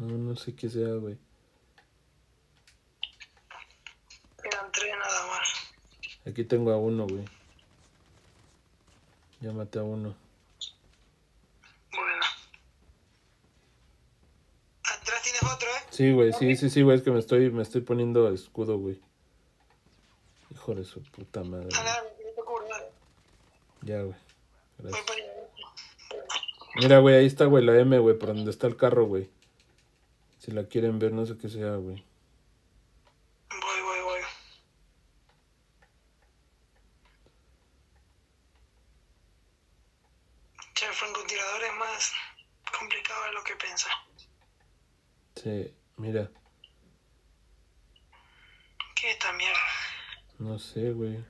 No, no sé qué sea, güey. Eran tres nada más. Aquí tengo a uno, güey. Ya maté a uno. Bueno. Atrás tienes otro, ¿eh? Sí, güey, sí, sí, sí, güey, es que me estoy, me estoy poniendo escudo, güey. Hijo de su puta madre. Ah. Ya, güey. Gracias. Mira, güey, ahí está, güey, la M, güey, por donde está el carro, güey. Si la quieren ver, no sé qué sea, güey. Voy, voy, voy. Che, el francotirador es más complicado de lo que pensé. Sí, mira, ¿Qué es esta mierda? no sé, güey.